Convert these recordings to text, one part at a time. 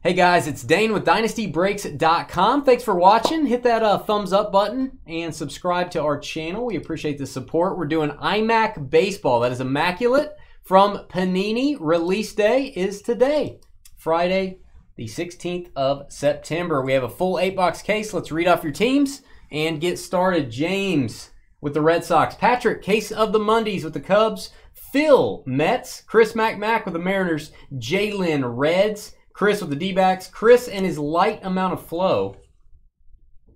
Hey guys, it's Dane with DynastyBreaks.com. Thanks for watching. Hit that uh, thumbs up button and subscribe to our channel. We appreciate the support. We're doing iMac Baseball. That is immaculate from Panini. Release day is today, Friday, the 16th of September. We have a full eight box case. Let's read off your teams and get started. James with the Red Sox. Patrick, case of the Mondays with the Cubs. Phil, Mets. Chris MacMac with the Mariners. Jalen, Reds. Chris with the D-backs. Chris and his light amount of flow.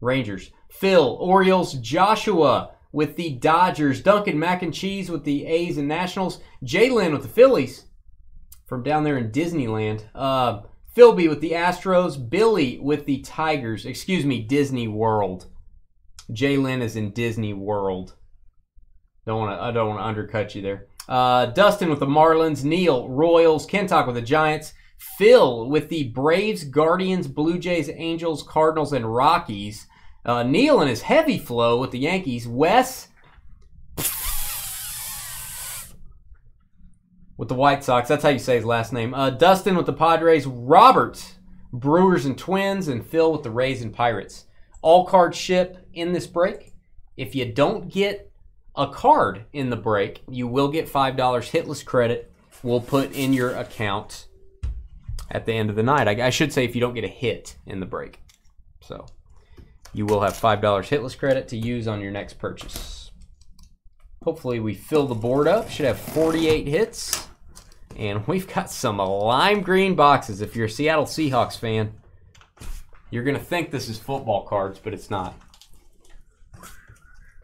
Rangers. Phil, Orioles. Joshua with the Dodgers. Duncan Mac and Cheese with the A's and Nationals. Jalen with the Phillies from down there in Disneyland. Uh, Philby with the Astros. Billy with the Tigers. Excuse me, Disney World. Jalen is in Disney World. Don't want to. I don't want to undercut you there. Uh, Dustin with the Marlins. Neil Royals. Kentock with the Giants. Phil with the Braves, Guardians, Blue Jays, Angels, Cardinals, and Rockies. Uh, Neil and his heavy flow with the Yankees. Wes with the White Sox. That's how you say his last name. Uh, Dustin with the Padres. Robert, Brewers and Twins. And Phil with the Rays and Pirates. All cards ship in this break. If you don't get a card in the break, you will get $5 hitless credit. We'll put in your account at the end of the night. I, I, should say if you don't get a hit in the break. So you will have $5 hitless credit to use on your next purchase. Hopefully we fill the board up. Should have 48 hits. And we've got some lime green boxes. If you're a Seattle Seahawks fan, you're going to think this is football cards, but it's not.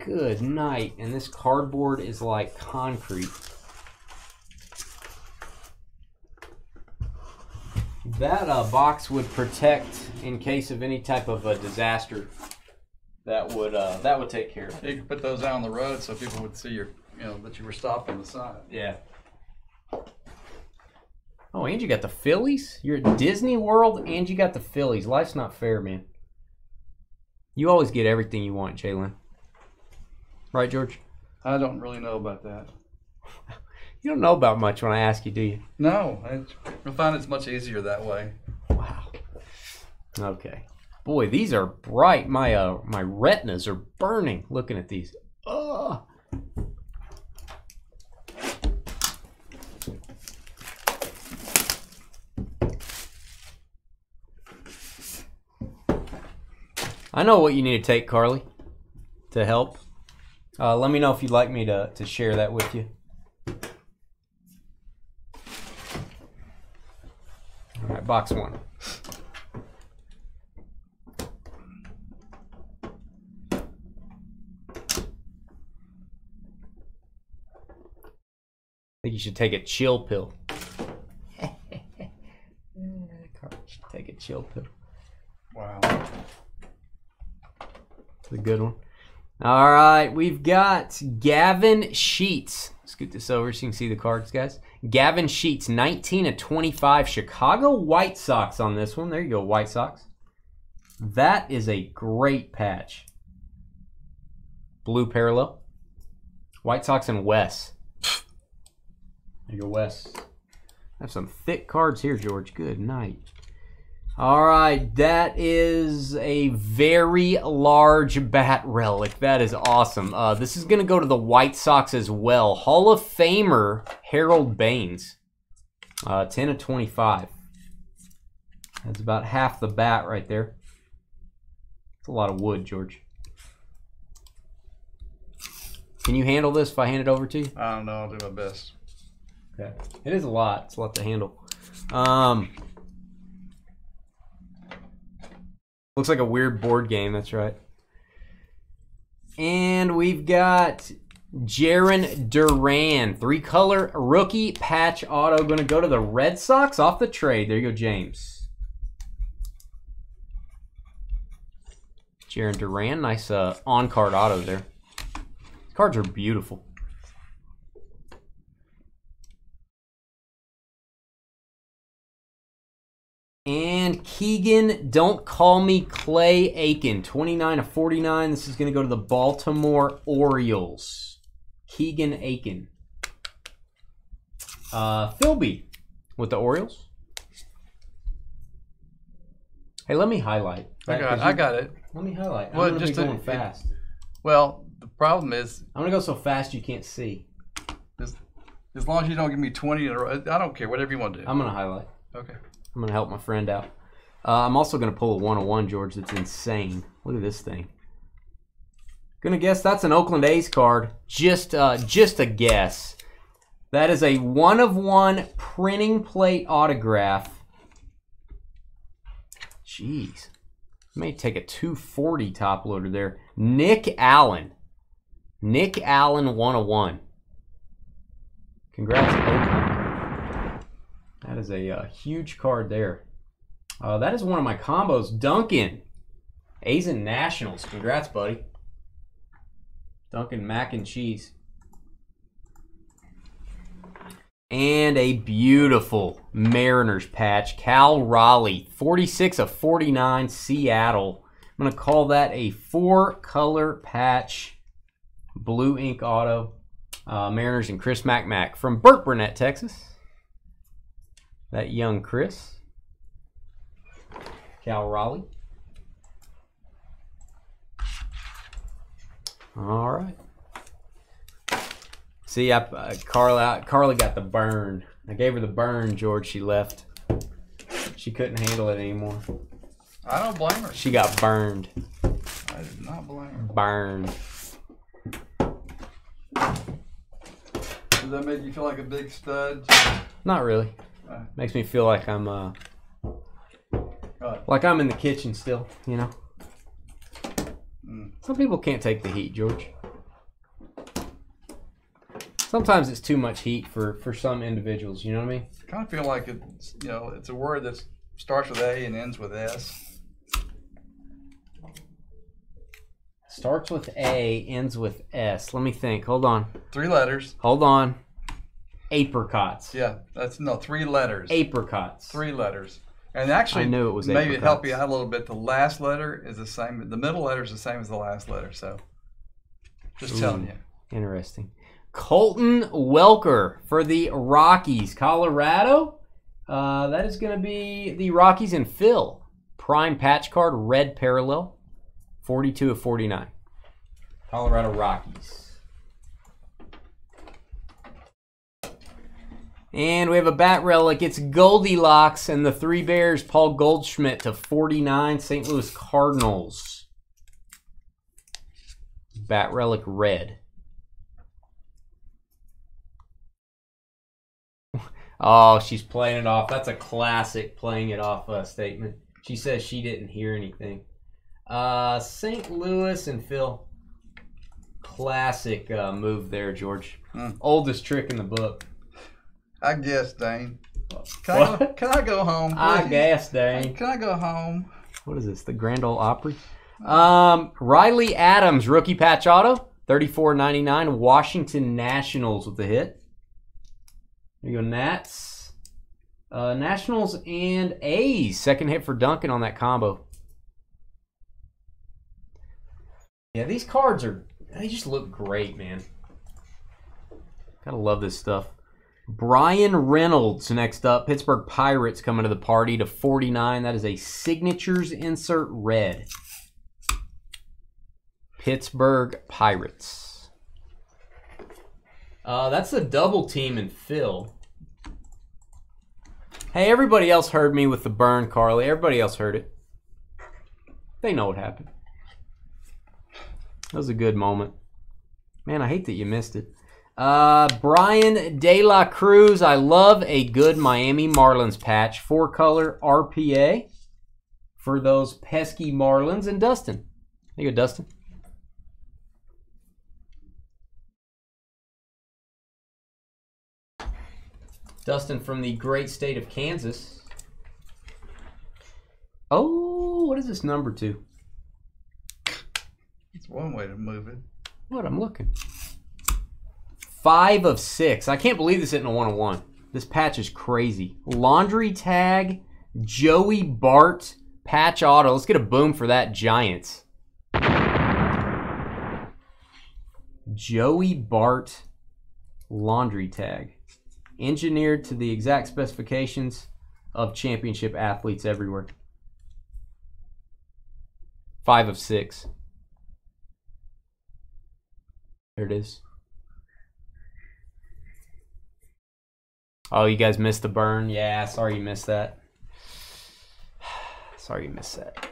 Good night. And this cardboard is like concrete. That uh, box would protect in case of any type of a disaster. That would uh, that would take care of it. You could put those out on the road so people would see your, you know, that you were stopped on the side. Yeah. Oh, and you got the Phillies. You're at Disney World, and you got the Phillies. Life's not fair, man. You always get everything you want, Jalen. Right, George? I don't really know about that. You don't know about much when I ask you, do you? No, I find it's much easier that way. Wow. Okay. Boy, these are bright. My uh, my retinas are burning looking at these. Ugh. I know what you need to take, Carly, to help. Uh, let me know if you'd like me to, to share that with you. All right, box one. I think you should take a chill pill. take a chill pill. Wow. It's a good one. All right, we've got Gavin Sheets. Scoot this over so you can see the cards, guys. Gavin Sheets, 19 of 25. Chicago White Sox on this one. There you go, White Sox. That is a great patch. Blue parallel. White Sox and Wes. There you go, Wes. I have some thick cards here, George. Good night. All right, that is a very large bat relic. That is awesome. Uh, this is going to go to the White Sox as well. Hall of Famer Harold Baines, uh, 10 of 25. That's about half the bat right there. It's a lot of wood, George. Can you handle this if I hand it over to you? I don't know. I'll do my best. Okay. It is a lot. It's a lot to handle. Um, Looks like a weird board game, that's right. And we've got Jarren Duran, three color rookie patch auto, going to go to the Red Sox off the trade. There you go, James. Jarren Duran, nice uh, on card auto there. Cards are beautiful. And Keegan, don't call me Clay Aiken. 29 of 49. This is going to go to the Baltimore Orioles. Keegan Akin. Uh, Philby with the Orioles. Hey, let me highlight. I Right, got, I you- got it. Let me highlight. Well, I'm just be to- going it- fast. Well, the problem is, I'm gonna go so fast you can't see. as, as long as you don't give me 20 in a row, I don't care. Whatever you want to do. I'm gonna highlight. okay. I'm gonna help my friend out. Uh, I'm also gonna pull a 101, George. That's insane. Look at this thing. Gonna guess that's an Oakland A's card. Just, uh, just a guess. That is a one of one printing plate autograph. Jeez, may take a 240 top loader there. Nick Allen. Nick Allen 101. Congrats, Oakland. That is a uh, huge card there. Uh, that is one of my combos. Duncan. A's and Nationals. Congrats, buddy. Duncan mac and cheese. And a beautiful Mariners patch. Cal Raleigh. 46 of 49, Seattle. I'm going to call that a four color patch. Blue ink auto. Uh, Mariners and Chris MacMac from Burkburnett, Texas. That young Chris. Cal Raleigh. All right. See, I, uh, Carla, Carla got the burn. I gave her the burn, George. She left. She couldn't handle it anymore. I don't blame her. She got burned. I did not blame her. Burned. Does that make you feel like a big stud? Not really. Makes me feel like I'm uh like I'm in the kitchen still, you know. Mm. Some people can't take the heat, George. Sometimes it's too much heat for for some individuals, you know what I mean? I kind of feel like it's, you know, it's a word that starts with A and ends with S. Starts with A, ends with S. Let me think. Hold on. Three letters. Hold on. Apricots. Yeah, that's no three letters. Apricots. Three letters. And actually, I knew it was maybe it help you out a little bit. The last letter is the same. The middle letter is the same as the last letter. So, just telling you. Interesting. Colton Welker for the Rockies, Colorado. Uh, that is going to be the Rockies and Phil. Prime patch card, red parallel, 42 of 49. Colorado Rockies. And we have a bat relic. It's Goldilocks and the Three Bears, Paul Goldschmidt to 49, St. Louis Cardinals. Bat relic red. Oh, she's playing it off. That's a classic playing it off uh, statement. She says she didn't hear anything. Uh, St. Louis and Phil. Classic uh, move there, George. Hmm. Oldest trick in the book. I guess, Dane. Can I, go, can I go home? I guess, dang. Can I go home? What is this? The Grand Ole Opry? Um, Riley Adams, rookie patch auto, thirty-four ninety-nine. Washington Nationals with the hit. There you go, Nats. Uh, Nationals and A's. Second hit for Duncan on that combo. Yeah, these cards are, they just look great, man. Gotta love this stuff. Bryan Reynolds next up. Pittsburgh Pirates coming to the party to 49. That is a signatures insert red. Pittsburgh Pirates. Uh, that's a double team in Phil. Hey, everybody else heard me with the burn, Carly. Everybody else heard it. They know what happened. That was a good moment. Man, I hate that you missed it. Uh, Bryan De La Cruz. I love a good Miami Marlins patch. Four color RPA for those pesky Marlins. And Dustin. There you go, Dustin. Dustin from the great state of Kansas. Oh, what is this number to? It's one way to move it. What? I'm looking. Five of six. I can't believe this isn't a one on one. This patch is crazy. Laundry tag, Joey Bart, patch auto. Let's get a boom for that, Giants. Joey Bart, laundry tag. Engineered to the exact specifications of championship athletes everywhere. Five of six. There it is. Oh, you guys missed the burn? Yeah, sorry you missed that. Sorry you missed that.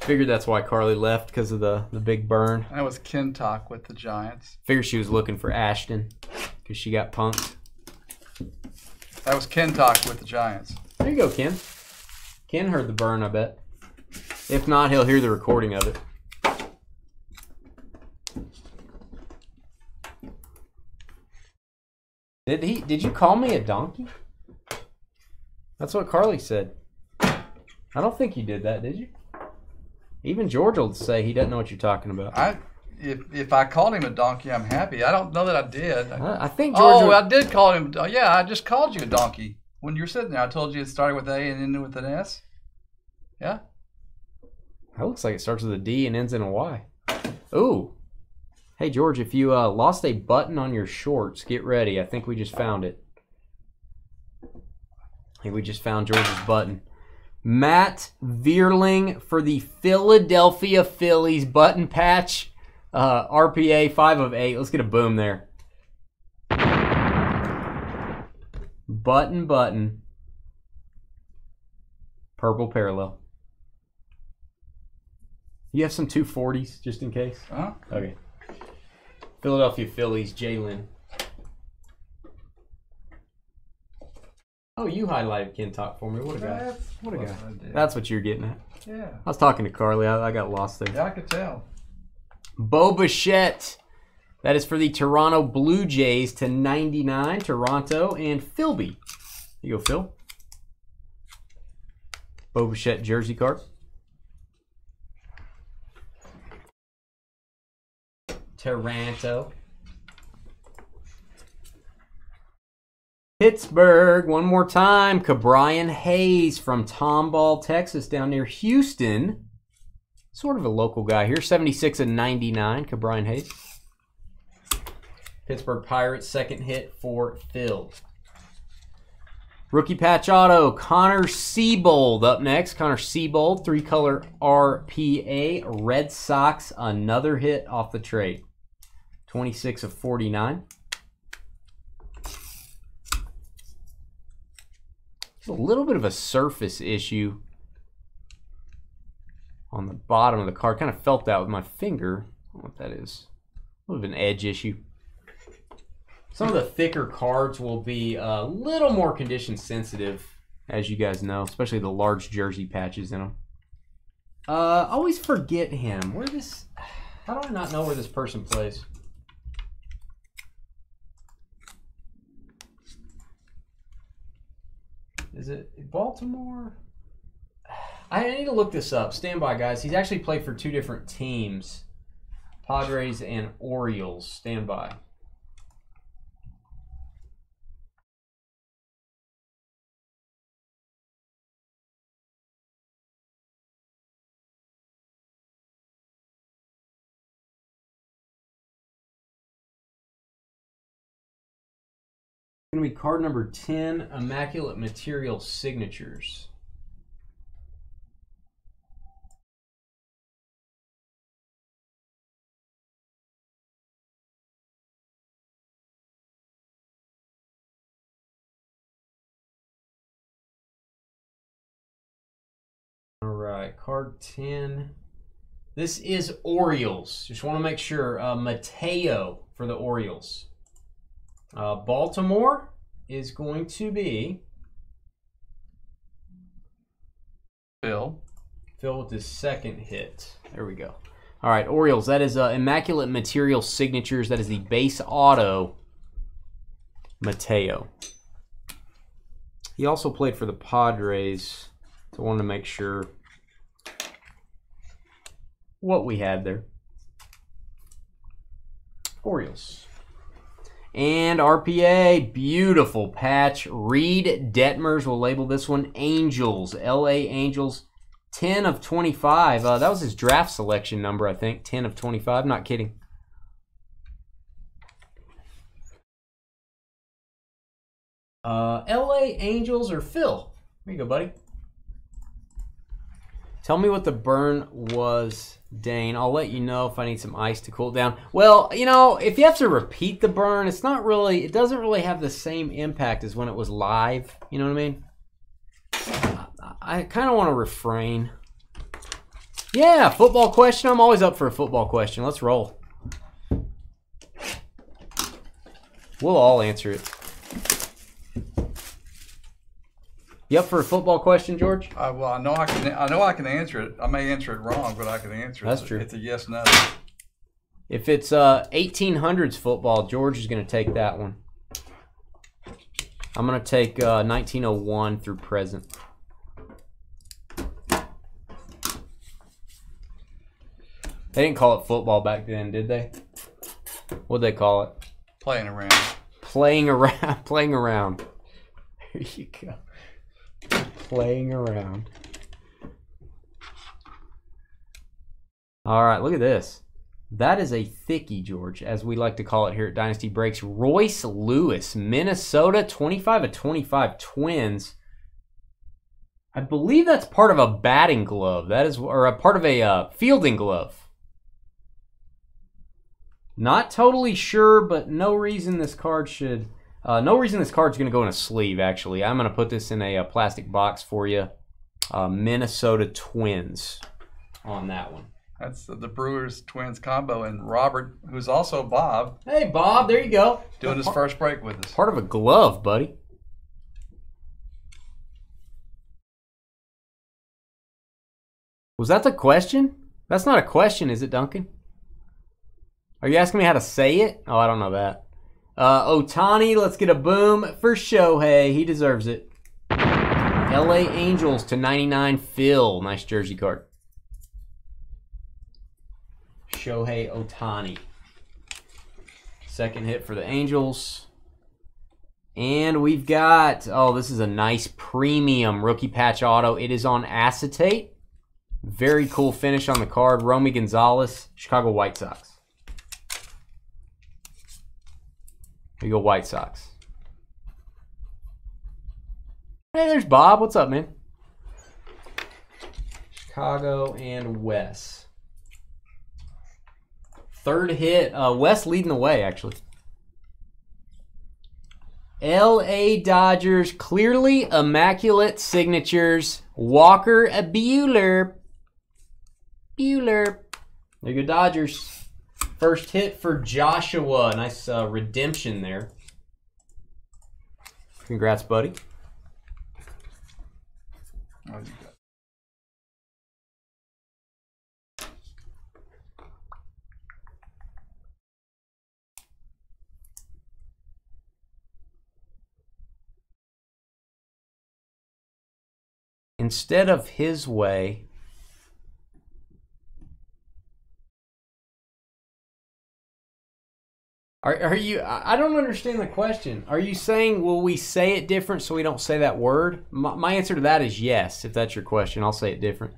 Figured that's why Carly left because of the, the big burn. That was Ken Talk with the Giants. Figured she was looking for Ashton because she got punked. That was Ken Talk with the Giants. There you go, Ken. Ken heard the burn, I bet. If not, he'll hear the recording of it. Did he? Did you call me a donkey? That's what Carly said. I don't think you did that, did you? Even George will say he doesn't know what you're talking about. I if if I called him a donkey, I'm happy. I don't know that I did. I, I think George. Oh, would- I did call him. oh, Yeah, I just called you a donkey when you were sitting there. I told you it started with A and ended with an S. Yeah. That looks like it starts with a D and ends in a Y. Ooh. Hey, George, if you uh, lost a button on your shorts, get ready. I think we just found it. I think we just found George's button. Matt Vierling for the Philadelphia Phillies button patch. Uh, RPA 5 of 8. Let's get a boom there. Button, button. Purple parallel. You have some 240s just in case? Huh? Okay. Philadelphia Phillies, Jalen. Oh, you highlighted Ken Talk for me. What a guy. That's What a guy. That's what you're getting at. Yeah. I was talking to Carly. I, I got lost there. Yeah, I could tell. Bo Bichette. That is for the Toronto Blue Jays to 99. Toronto and Philby. Here you go, Phil. Bo Bichette jersey card. Toronto. Pittsburgh, one more time. Ke'Bryan Hayes from Tomball, Texas, down near Houston. Sort of a local guy here. 76 and 99, Ke'Bryan Hayes. Pittsburgh Pirates, second hit for Phil. Rookie patch auto, Connor Seabold up next. Connor Seabold, three color RPA. Red Sox, another hit off the trade. 26 of 49. There's a little bit of a surface issue on the bottom of the card. Kind of felt that with my finger. I don't know what that is. A little bit of an edge issue. Some of the thicker cards will be a little more condition sensitive, as you guys know, especially the large jersey patches in them. Uh, always forget him. Where this? How do I not know where this person plays? Is it Baltimore? I need to look this up. Stand by, guys. He's actually played for two different teams Padres and Orioles. Stand by. Be card number 10 Immaculate Material Signatures. All right, card 10. This is Orioles. Just want to make sure. Uh, Mateo for the Orioles. Uh, Baltimore is going to be Phil. Phil with his second hit. There we go. All right, Orioles. That is uh, Immaculate Material Signatures. That is the base auto. Mateo. He also played for the Padres, so I wanted to make sure what we had there. Orioles. And RPA, beautiful patch. Reid Detmers will label this one Angels, LA Angels, 10 of 25. Uh, that was his draft selection number, I think. 10 of 25, not kidding. Uh, LA Angels or Phil? Here you go, buddy. Tell me what the burn was, Dane. I'll let you know if I need some ice to cool down. Well, you know, if you have to repeat the burn, it's not really, it doesn't really have the same impact as when it was live. You know what I mean? I, I kind of want to refrain. Yeah, football question. I'm always up for a football question. Let's roll. We'll all answer it. You up for a football question, George? Uh, well, I know I can. I know I can answer it. I may answer it wrong, but I can answer it. That's true. It's a yes no. If it's uh 1800s football, George is going to take that one. I'm going to take uh, 1901 through present. They didn't call it football back then, did they? What'd they call it? Playing around. Playing around. Playing around. There you go. Playing around. All right, look at this. That is a thickie, George, as we like to call it here at Dynasty Breaks. Royce Lewis, Minnesota, 25 of 25 Twins. I believe that's part of a batting glove. That is, or a part of a uh, fielding glove. Not totally sure, but no reason this card should. Uh, no reason this card's going to go in a sleeve, actually. I'm going to put this in a, a plastic box for you. Uh, Minnesota Twins on that one. That's the, the Brewers Twins combo, and Robert, who's also Bob, Hey, Bob, there you go. doing his first break with us. Part of a glove, buddy. Was that the question? That's not a question, is it, Duncan? Are you asking me how to say it? Oh, I don't know that. Uh, Ohtani, let's get a boom for Shohei. He deserves it. LA Angels to 99 Phil. Nice jersey card. Shohei Ohtani. Second hit for the Angels. And we've got, oh, this is a nice premium rookie patch auto. It is on acetate. Very cool finish on the card. Romy Gonzalez, Chicago White Sox. You go, White Sox. Hey, there's Bob. What's up, man? Chicago and Wes. Third hit. Uh, Wes leading the way, actually. L.A. Dodgers, clearly immaculate signatures. Walker a Buehler. Buehler. There you go, Dodgers. First hit for Joshua. Nice uh, redemption there. Congrats, buddy. Instead of his way, Are, are you? I don't understand the question. Are you saying will we say it different so we don't say that word? My, my answer to that is yes. If that's your question, I'll say it different.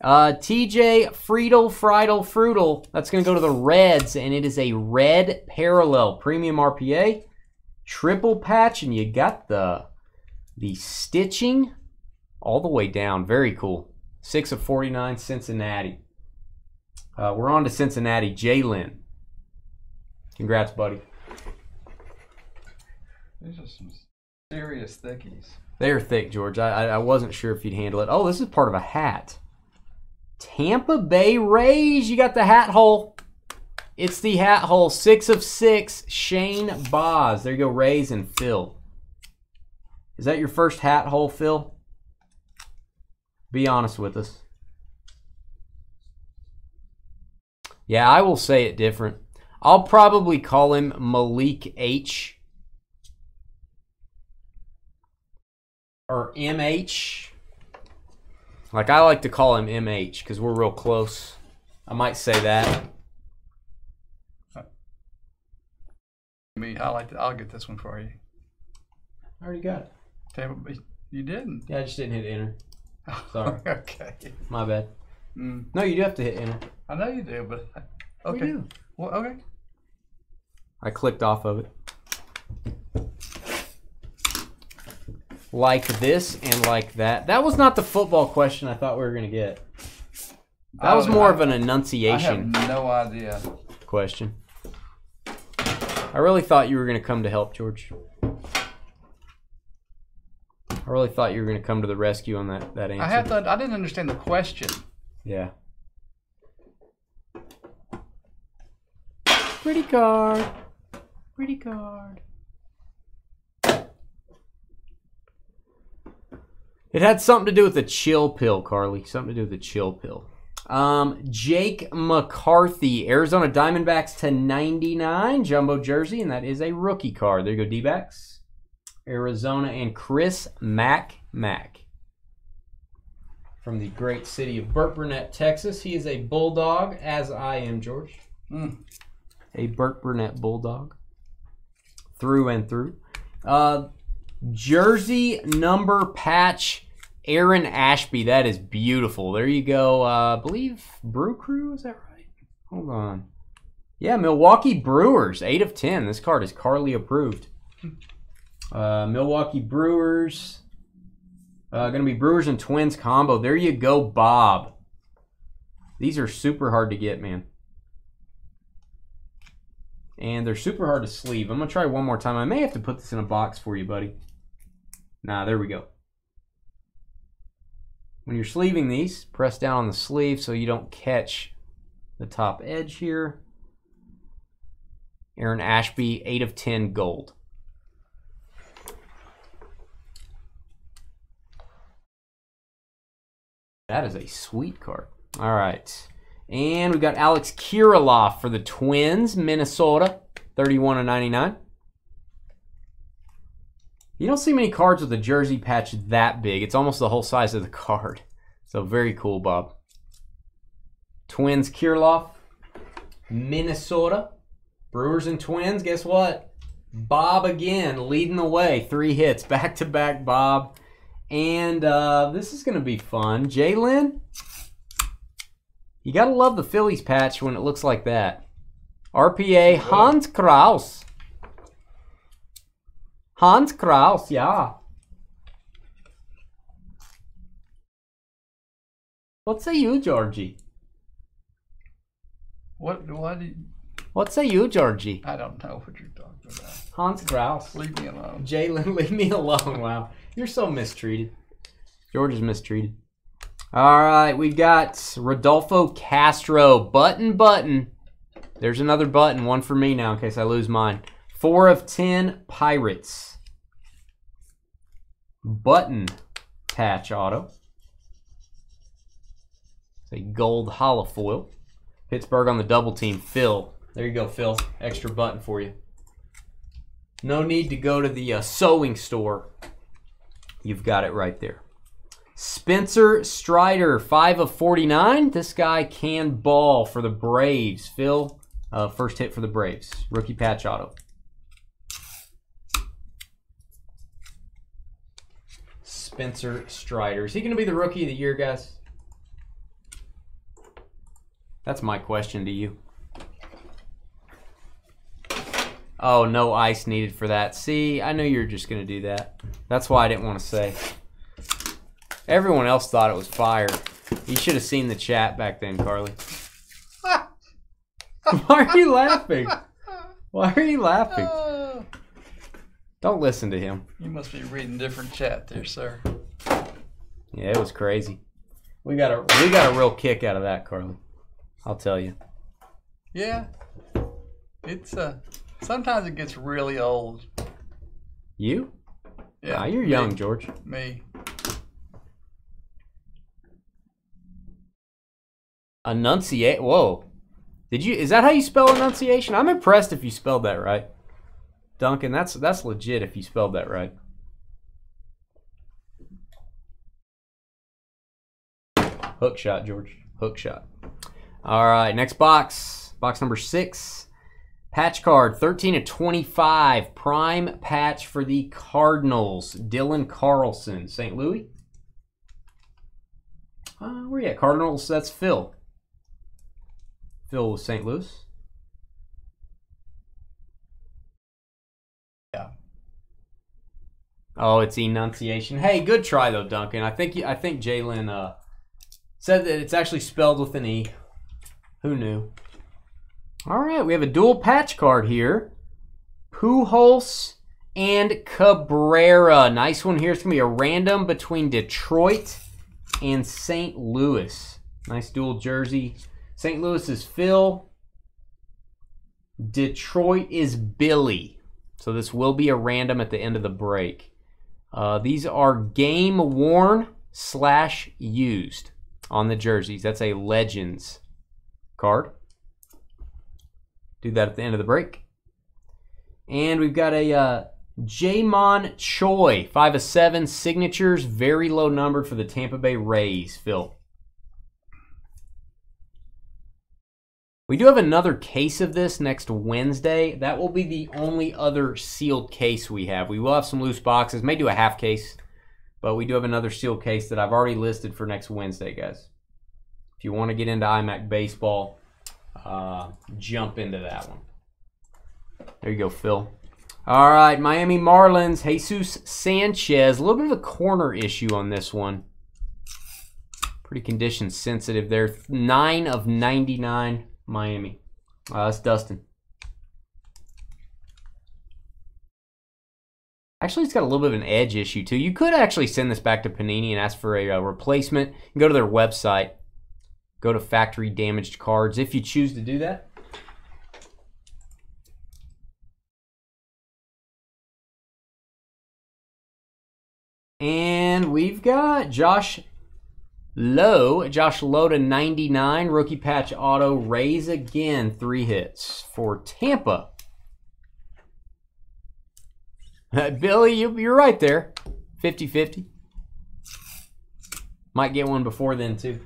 Uh, TJ Friedl Friedl Frutal. That's going to go to the Reds, and it is a red parallel premium RPA triple patch, and you got the the stitching all the way down. Very cool. Six of forty nine Cincinnati. Uh, we're on to Cincinnati. Jalen. Congrats, buddy. These are some serious thickies. They are thick, George. I, I I wasn't sure if you'd handle it. Oh, this is part of a hat. Tampa Bay Rays. You got the hat hole. It's the hat hole. Six of six. Shane Baz. There you go. Rays and Phil. Is that your first hat hole, Phil? Be honest with us. Yeah, I will say it different. I'll probably call him Malik H. Or MH. Like I like to call him MH because we're real close. I might say that. I mean, I like. To, I'll get this one for you. I already got it. Tampa Bay- You didn't. Yeah, I just didn't hit enter. Sorry. okay. My bad. Mm, No, you do have to hit enter. I know you do, but We okay. do. Well, okay. I clicked off of it. like this and like that. That was not the football question I thought we were going to get. That was oh, more I- of an enunciation. I have no idea. question. I really thought you were going to come to help, George. I really thought you were going to come to the rescue on that, that answer. I have to. I didn't understand the question. Yeah. Pretty card. Pretty card. It had something to do with the chill pill, Carly. Something to do with the chill pill. Um, Jake McCarthy, Arizona Diamondbacks to 99, jumbo jersey, and that is a rookie card. There you go, D backs. Arizona and Chris Mack Mack from the great city of Burkburnett, Texas. He is a bulldog, as I am, George. Mm. A Burkburnett bulldog, through and through. Uh, jersey number patch, Aaron Ashby. That is beautiful. There you go. Uh, I believe Brew Crew. Is that right? Hold on. Yeah, Milwaukee Brewers, eight of ten. This card is Carly approved. Uh, Milwaukee Brewers. Uh, going to be Brewers and Twins combo. There you go, Bob. These are super hard to get, man. And they're super hard to sleeve. I'm going to try one more time. I may have to put this in a box for you, buddy. Nah, there we go. When you're sleeving these, press down on the sleeve so you don't catch the top edge here. Aaron Ashby, 8 of 10 gold. That is a sweet card. All right. And we've got Alex Kirilloff for the Twins, Minnesota, 31 of 99. You don't see many cards with a jersey patch that big. It's almost the whole size of the card. So very cool, Bob. Twins, Kirilloff, Minnesota. Brewers and Twins, guess what? Bob again, leading the way. Three hits, back to back, Bob. And uh, this is going to be fun. Jalen, you got to love the Phillies patch when it looks like that. RPA Hans Crouse. Hans Crouse, yeah. What say you, Georgie? What? What? Did, What say you, Georgie? I don't know what you're talking about. Hans Crouse. Leave me alone. Jalen, leave me alone. Wow. You're so mistreated. George is mistreated. All right, we got Rodolfo Castro. Button, button. There's another button. One for me now in case I lose mine. Four of ten Pirates. Button patch auto. It's a gold holofoil. Pittsburgh on the double team. Phil. There you go, Phil. Extra button for you. No need to go to the uh, sewing store. You've got it right there. Spencer Strider, 5 of 49. This guy can ball for the Braves. Phil, uh, first hit for the Braves. Rookie patch auto. Spencer Strider. Is he going to be the rookie of the year, guys? That's my question to you. Oh, no ice needed for that. See, I knew you were just going to do that. That's why I didn't want to say. Everyone else thought it was fire. You should have seen the chat back then, Carly. Why are you laughing? Why are you laughing? Uh, Don't listen to him. you must be reading different chat there, sir. Yeah, it was crazy. We got a we got a real kick out of that, Carly. I'll tell you. Yeah. It's uh. Sometimes it gets really old. You? Yeah. Nah, you're me- young, George. Me. Enunciate. Whoa. Did you? Is that how you spell enunciation? I'm impressed if you spelled that right, Duncan. That's that's legit if you spelled that right. Hook shot, George. Hook shot. All right, next box. Box number six. Patch card 13 to 25. Prime patch for the Cardinals. Dylan Carlson, St. Louis. Uh, where you at? Cardinals, that's Phil. Phil St. Louis. Yeah. Oh, it's enunciation. Hey, good try though, Duncan. I think I think Jalen uh, said that it's actually spelled with an e. Who knew? All right, we have a dual patch card here. Pujols and Cabrera. Nice one here. It's gonna be a random between Detroit and St. Louis. Nice dual jersey. St. Louis is Phil. Detroit is Billy. So this will be a random at the end of the break. Uh, these are game worn slash used on the jerseys. That's a Legends card. Do that at the end of the break. And we've got a uh, Ji-Man Choi, 5 of 7 signatures, very low numbered for the Tampa Bay Rays, Phil. We do have another case of this next Wednesday. That will be the only other sealed case we have. We will have some loose boxes, may do a half case, but we do have another sealed case that I've already listed for next Wednesday, guys. If you want to get into iMac baseball, uh, jump into that one. There you go, Phil. All right, Miami Marlins, Jesus Sanchez. A little bit of a corner issue on this one. Pretty condition sensitive there. 9 of 99, Miami. Uh, that's Dustin. Actually, it's got a little bit of an edge issue, too. You could actually send this back to Panini and ask for a, a replacement. go to their website. Go to factory damaged cards if you choose to do that. And we've got Josh Lowe, Josh Lowe to 99, rookie patch auto, Rays again, three hits for Tampa. Billy, you, you're right there. 50 50. Might get one before then, too.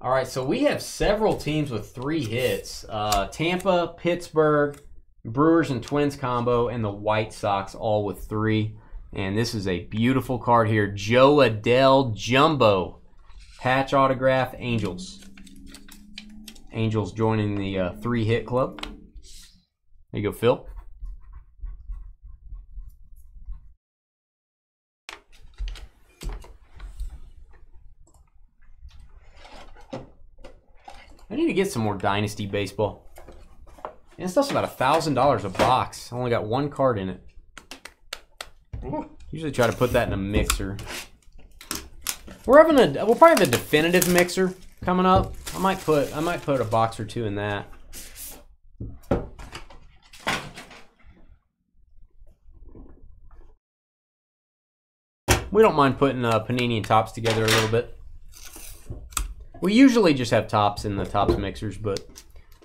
All right, so we have several teams with three hits uh, Tampa, Pittsburgh, Brewers and Twins combo, and the White Sox all with three. And this is a beautiful card here. Jo Adell Jumbo. Patch autograph, Angels. Angels joining the uh, three hit club. There you go, Phil. I need to get some more Dynasty baseball. And stuff's about a thousand dollars a box. I only got one card in it. Usually try to put that in a mixer. We're having a we'll probably have a definitive mixer coming up. I might put I might put a box or two in that. We don't mind putting uh, panini and Topps together a little bit. We usually just have Topps in the Topps mixers, but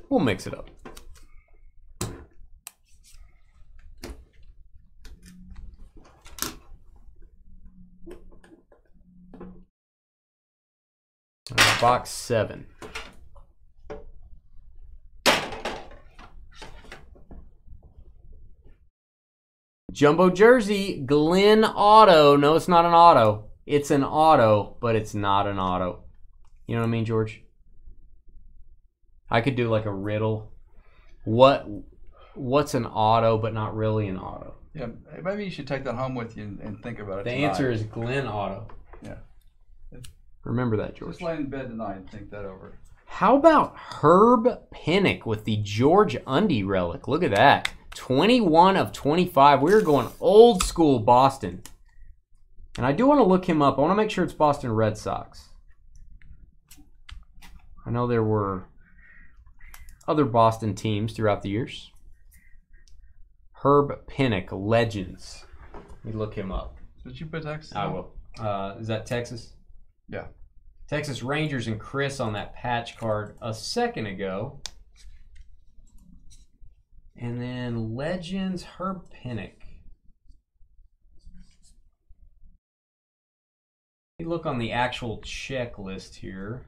we'll mix it up. Uh, box seven. Jumbo jersey, Glenn Otto. No, it's not an auto. It's an auto, but it's not an auto. You know what I mean, George? I could do like a riddle. What what's an auto but not really an auto? Yeah, maybe you should take that home with you and, and think about it. The tonight. answer is Glenn Otto. Yeah. Remember that, George. Just lay in bed tonight and think that over. How about Herb Pennock with the George Undy relic? Look at that. 21 of 25. We're going old school Boston. And I do want to look him up. I want to make sure it's Boston Red Sox. I know there were other Boston teams throughout the years. Herb Pennock, Legends. Let me look him up. Did you put Texas? I will. Uh, is that Texas? Yeah. Texas Rangers and Chris on that patch card a second ago. And then Legends Herb me look on the actual checklist here.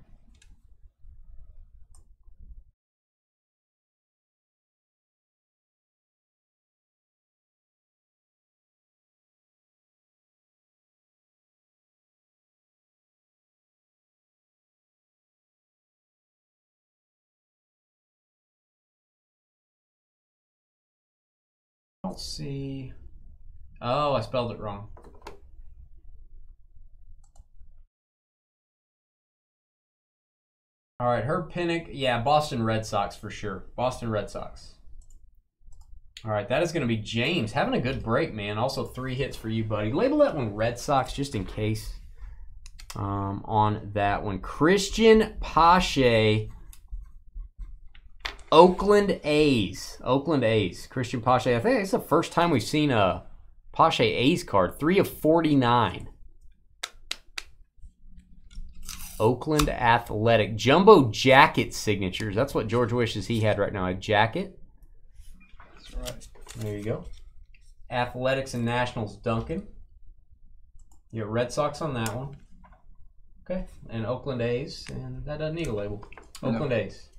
Don't see. Oh, I spelled it wrong. All right, Herb Pinnock. Yeah, Boston Red Sox for sure. Boston Red Sox. All right, that is going to be James. Having a good break, man. Also, three hits for you, buddy. Label that one Red Sox just in case um, on that one. Christian Pache, Oakland A's. Oakland A's. Cristian Pache. I think it's the first time we've seen a Pache A's card. Three of 49. Oakland Athletic. Jumbo jacket signatures. That's what George wishes he had right now. A jacket. That's right. There you go. Athletics and Nationals Duncan. You got Red Sox on that one. Okay. And Oakland A's. And that doesn't need a label. Oakland A's. A's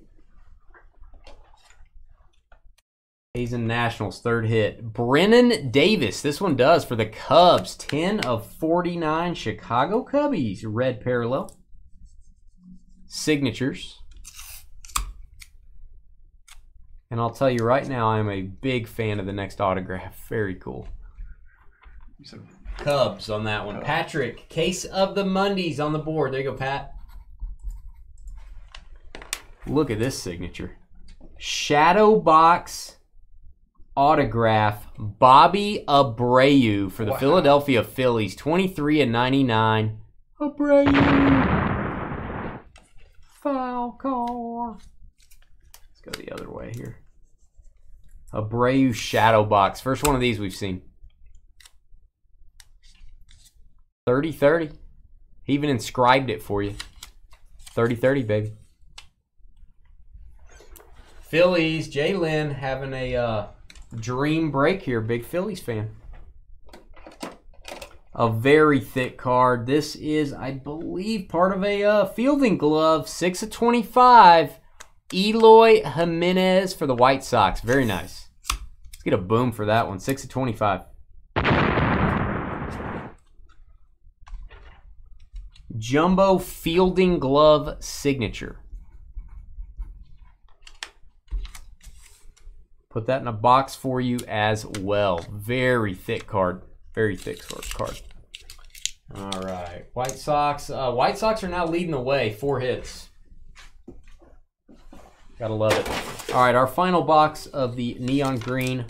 and Nationals, third hit. Brennen Davis. This one does for the Cubs. 10 of 49 Chicago Cubbies. Red parallel. Signatures. And I'll tell you right now, I'm a big fan of the next autograph. Very cool. Cubs on that one. Patrick, case of the Mondays on the board. There you go, Pat. Look at this signature. Shadow box autograph Bobby Abreu for the Wow. Philadelphia Phillies. 23 and 99. Abreu. Foul car. Let's go the other way here. Abreu shadow box. First one of these we've seen. 30 30. He even inscribed it for you. 30 30, baby. Phillies, Jalen having a uh, dream break here. Big Phillies fan. A very thick card. This is, I believe, part of a uh, fielding glove. 6 of 25. Eloy Jimenez for the White Sox. Very nice. Let's get a boom for that one. 6 of 25. Jumbo Fielding Glove Signature. Put that in a box for you as well. Very thick card. Very thick card. All right. White Sox. Uh, White Sox are now leading the way. Four hits. Gotta love it. All right. Our final box of the neon green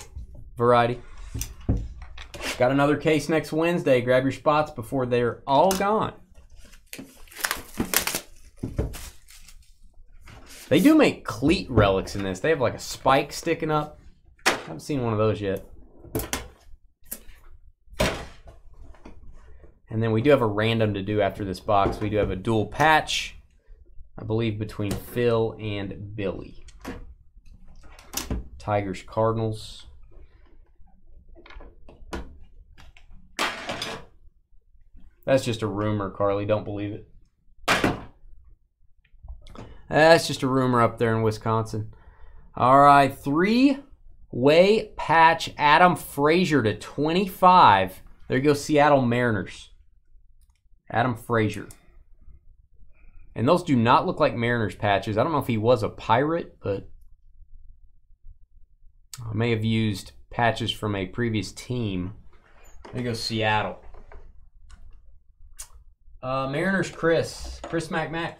variety. Got another case next Wednesday. Grab your spots before they're all gone. They do make cleat relics in this. They have like a spike sticking up. I haven't seen one of those yet. And then we do have a random to do after this box. We do have a dual patch, I believe, between Phil and Billy. Tigers, Cardinals. That's just a rumor, Carly. Don't believe it. That's just a rumor up there in Wisconsin. All right, three way patch Adam Frazier to 25. There you go, Seattle Mariners. Adam Frazier. And those do not look like Mariners patches. I don't know if he was a pirate, but I may have used patches from a previous team. There you go, Seattle. Uh, Mariners, Chris. Chris MacMac.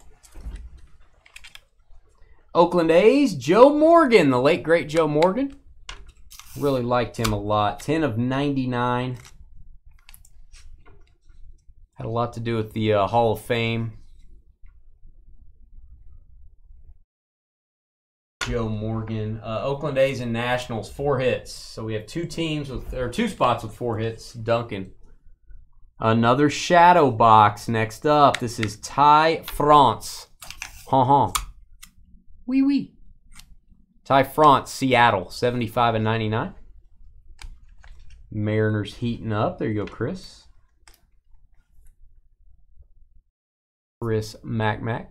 Oakland A's, Joe Morgan, the late great Joe Morgan. Really liked him a lot. 10 of 99. Had a lot to do with the uh, Hall of Fame. Joe Morgan. Uh, Oakland A's and Nationals, four hits. So we have two teams with, or two spots with four hits. Duncan. Another shadow box next up. This is Ty France. Ha ha. Wee wee. Ty France, Seattle, 75 and 99. Mariners heating up. There you go, Chris. Chris MacMac.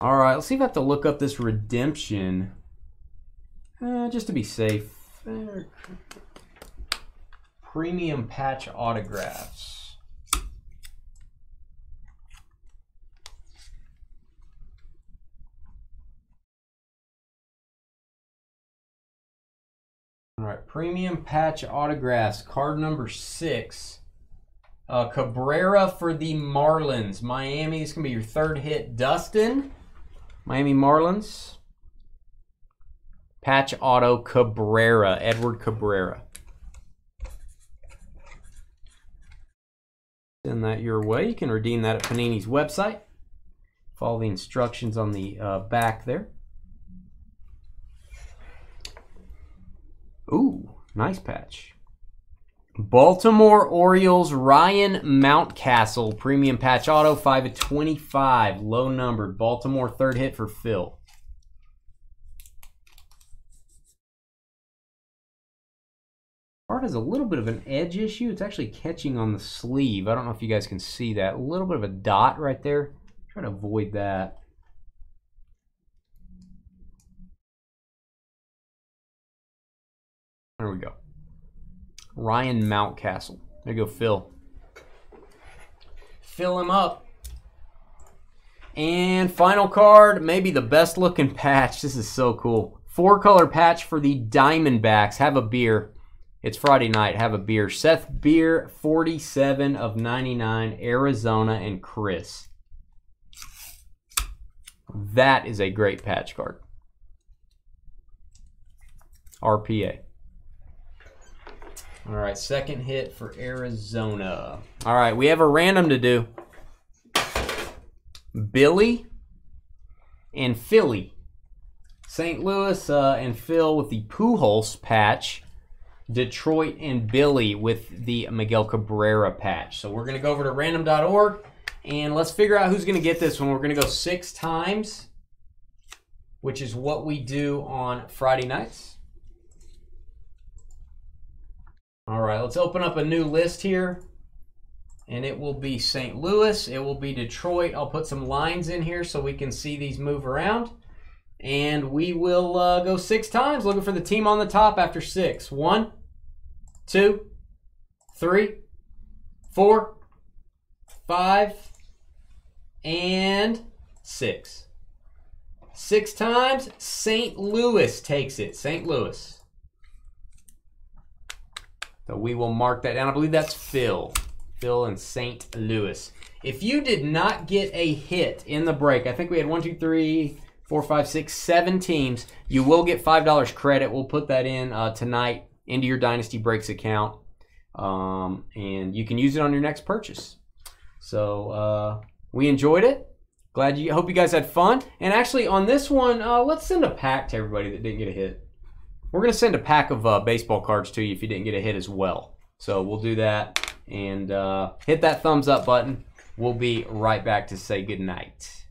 All right, let's see if I have to look up this redemption. Uh, just to be safe. Premium patch autographs. Premium patch autographs, card number six. Uh, Cabrera for the Marlins. Miami, this can be your third hit. Dustin, Miami Marlins. Patch auto Cabrera, Edward Cabrera. Send that your way. You can redeem that at Panini's website. Follow the instructions on the uh, back there. Ooh, nice patch. Baltimore Orioles Ryan Mountcastle premium patch auto 5 of 25 low numbered Baltimore third hit for Phil. Card has a little bit of an edge issue. It's actually catching on the sleeve. I don't know if you guys can see that. A little bit of a dot right there. Try to avoid that. There we go. Ryan Mountcastle. There you go, Phil. Fill him up. And final card, maybe the best looking patch. This is so cool. Four color patch for the Diamondbacks. Have a beer. It's Friday night. Have a beer. Seth Beer, 47 of 99, Arizona, and Chris. That is a great patch card. RPA. All right, second hit for Arizona. All right, we have a random to do. Billy and Philly. St. Louis uh, and Phil with the Pujols patch. Detroit and Billy with the Miguel Cabrera patch. So we're going to go over to random.org and let's figure out who's going to get this one. We're going to go six times, which is what we do on Friday nights. All right, let's open up a new list here. And it will be St. Louis. It will be Detroit. I'll put some lines in here so we can see these move around. And we will uh, go six times looking for the team on the top after six. One, two, three, four, five, and six. Six times, St. Louis takes it. St. Louis. So we will mark that down. I believe that's Phil. Phil in St. Louis. If you did not get a hit in the break, I think we had one, two, three, four, five, six, seven teams. You will get five dollars credit. We'll put that in uh, tonight into your Dynasty Breaks account, um, and you can use it on your next purchase. So uh, we enjoyed it. Glad you. Hope you guys had fun. And actually, on this one, uh, let's send a pack to everybody that didn't get a hit. We're gonna send a pack of uh, baseball cards to you if you didn't get a hit as well. So we'll do that and uh, hit that thumbs up button. We'll be right back to say good night.